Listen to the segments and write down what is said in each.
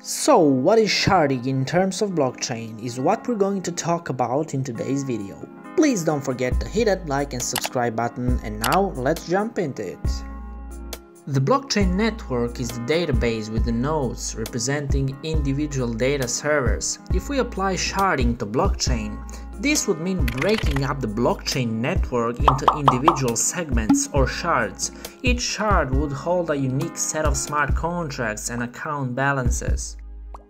So, what is sharding in terms of blockchain is what we're going to talk about in today's video. Please don't forget to hit that like and subscribe button and now let's jump into it. The blockchain network is the database with the nodes representing individual data servers. If we apply sharding to blockchain, this would mean breaking up the blockchain network into individual segments or shards. Each shard would hold a unique set of smart contracts and account balances.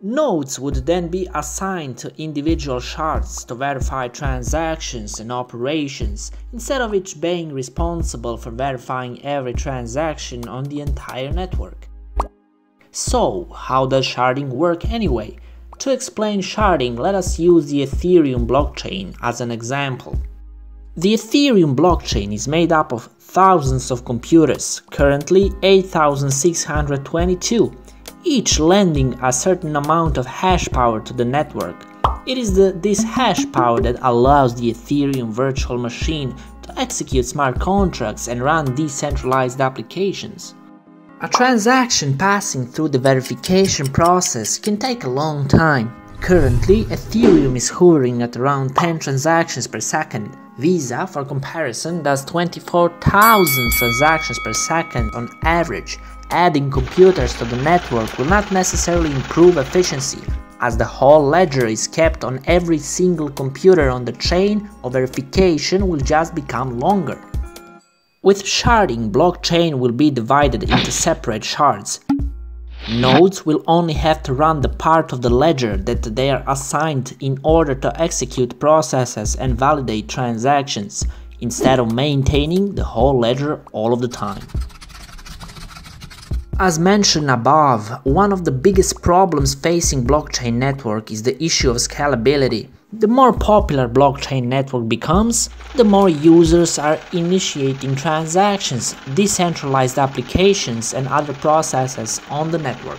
Nodes would then be assigned to individual shards to verify transactions and operations, instead of each being responsible for verifying every transaction on the entire network. So, how does sharding work anyway? To explain sharding, let us use the Ethereum blockchain as an example. The Ethereum blockchain is made up of thousands of computers, currently 8622 each lending a certain amount of hash power to the network. It is the, this hash power that allows the Ethereum virtual machine to execute smart contracts and run decentralized applications. A transaction passing through the verification process can take a long time. Currently, Ethereum is hovering at around 10 transactions per second. Visa, for comparison, does 24,000 transactions per second on average, Adding computers to the network will not necessarily improve efficiency, as the whole ledger is kept on every single computer on the chain or verification will just become longer. With sharding, blockchain will be divided into separate shards. Nodes will only have to run the part of the ledger that they are assigned in order to execute processes and validate transactions, instead of maintaining the whole ledger all of the time. As mentioned above, one of the biggest problems facing blockchain network is the issue of scalability. The more popular blockchain network becomes, the more users are initiating transactions, decentralized applications and other processes on the network.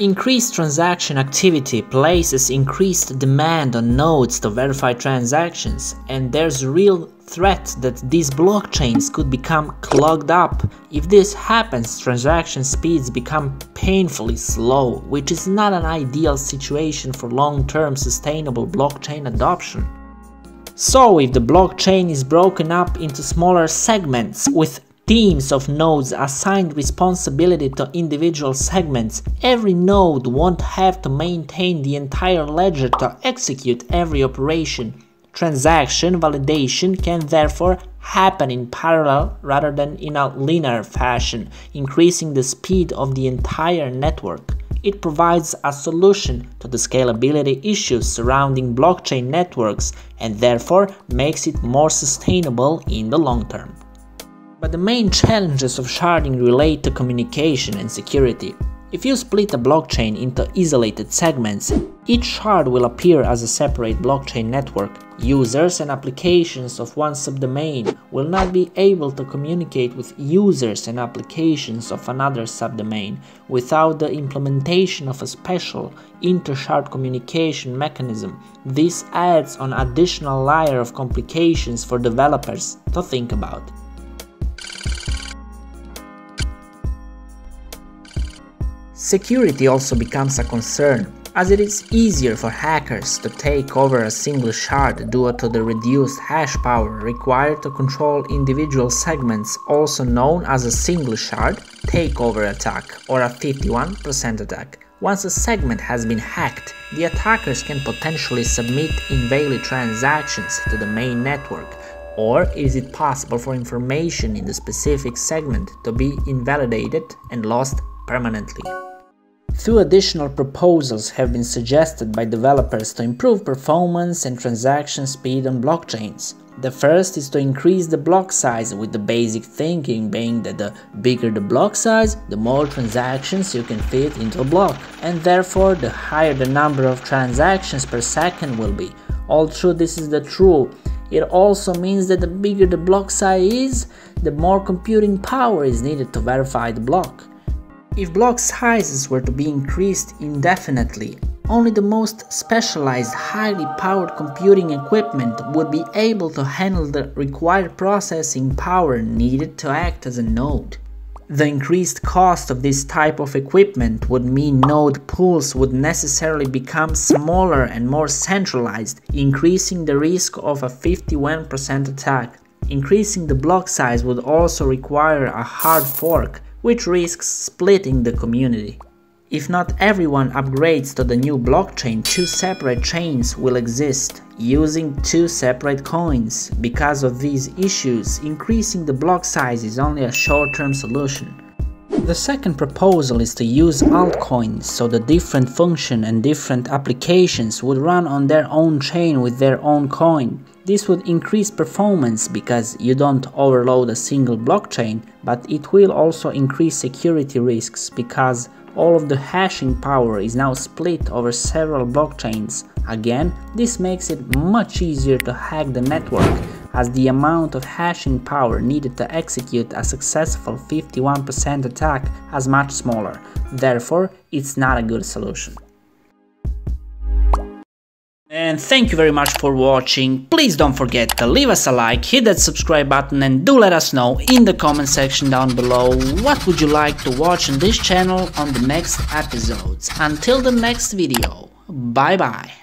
Increased transaction activity places increased demand on nodes to verify transactions, and there's a real threat that these blockchains could become clogged up. If this happens, transaction speeds become painfully slow, which is not an ideal situation for long-term sustainable blockchain adoption. So if the blockchain is broken up into smaller segments with teams of nodes assigned responsibility to individual segments, every node won't have to maintain the entire ledger to execute every operation. Transaction validation can therefore happen in parallel rather than in a linear fashion, increasing the speed of the entire network. It provides a solution to the scalability issues surrounding blockchain networks and therefore makes it more sustainable in the long term. But the main challenges of sharding relate to communication and security. If you split a blockchain into isolated segments, each shard will appear as a separate blockchain network. Users and applications of one subdomain will not be able to communicate with users and applications of another subdomain without the implementation of a special inter-shard communication mechanism. This adds an additional layer of complications for developers to think about. Security also becomes a concern, as it is easier for hackers to take over a single shard due to the reduced hash power required to control individual segments also known as a single shard takeover attack or a 51% attack. Once a segment has been hacked, the attackers can potentially submit invalid transactions to the main network, or is it possible for information in the specific segment to be invalidated and lost permanently? Two additional proposals have been suggested by developers to improve performance and transaction speed on blockchains. The first is to increase the block size with the basic thinking being that the bigger the block size, the more transactions you can fit into a block, and therefore the higher the number of transactions per second will be. Although this is the true, it also means that the bigger the block size is, the more computing power is needed to verify the block. If block sizes were to be increased indefinitely, only the most specialized, highly powered computing equipment would be able to handle the required processing power needed to act as a node. The increased cost of this type of equipment would mean node pools would necessarily become smaller and more centralized, increasing the risk of a 51% attack. Increasing the block size would also require a hard fork, which risks splitting the community. If not everyone upgrades to the new blockchain, two separate chains will exist, using two separate coins. Because of these issues, increasing the block size is only a short-term solution. The second proposal is to use altcoins, so the different function and different applications would run on their own chain with their own coin. This would increase performance because you don't overload a single blockchain, but it will also increase security risks because all of the hashing power is now split over several blockchains. Again, this makes it much easier to hack the network as the amount of hashing power needed to execute a successful 51% attack is much smaller. Therefore, it's not a good solution. And thank you very much for watching. Please don't forget to leave us a like, hit that subscribe button and do let us know in the comment section down below what would you like to watch on this channel on the next episodes. Until the next video, bye bye.